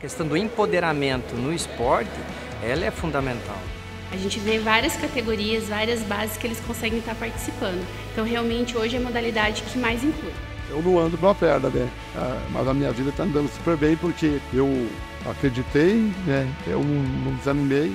A questão do empoderamento no esporte, ela é fundamental. A gente vê várias categorias, várias bases que eles conseguem estar participando. Então, realmente, hoje é a modalidade que mais inclui. Eu não ando pra perna, né? Ah, mas a minha vida está andando super bem porque eu acreditei, né? Eu não desanimei